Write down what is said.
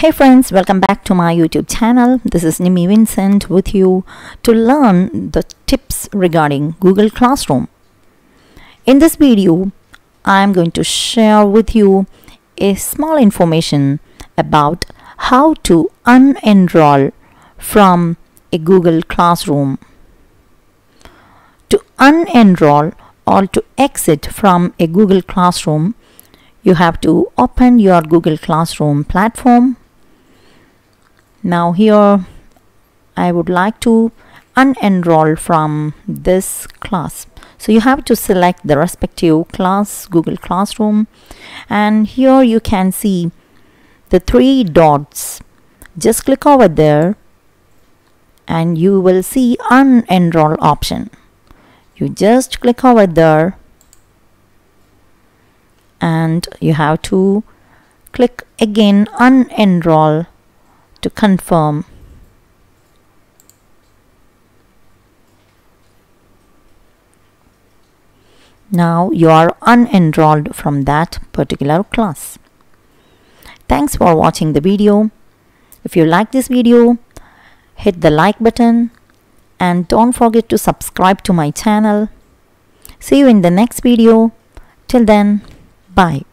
Hey friends, welcome back to my YouTube channel. This is Nimmy Vincent with you to learn the tips regarding Google Classroom. In this video, I am going to share with you a small information about how to unenroll from a Google Classroom. To unenroll or to exit from a Google Classroom, you have to open your Google Classroom platform. Now here I would like to unenroll from this class. So you have to select the respective class Google Classroom and here you can see the three dots. Just click over there and you will see unenroll option. You just click over there and you have to click again unenroll to confirm. Now you are unenrolled from that particular class. Thanks for watching the video. If you like this video hit the like button and don't forget to subscribe to my channel. See you in the next video. Till then Bye.